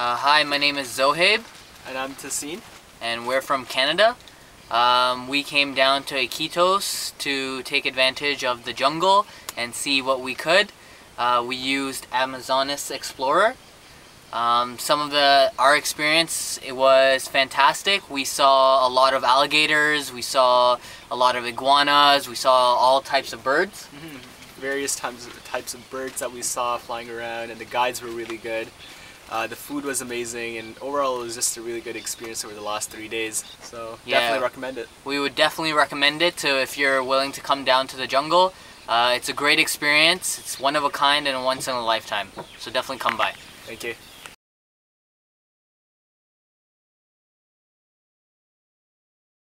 Uh, hi, my name is Zohaib, And I'm Tahseen. and we're from Canada. Um, we came down to Iquitos to take advantage of the jungle and see what we could. Uh, we used Amazonas Explorer. Um, some of the our experience it was fantastic. We saw a lot of alligators. We saw a lot of iguanas. We saw all types of birds. Various types types of birds that we saw flying around, and the guides were really good. Uh, the food was amazing, and overall it was just a really good experience over the last three days. So Yeah. definitely recommend it. we would definitely recommend it to if you're willing to come down to the jungle. Uh, it's a great experience. It's one of a kind and a once in a lifetime. So definitely come by. Thank you.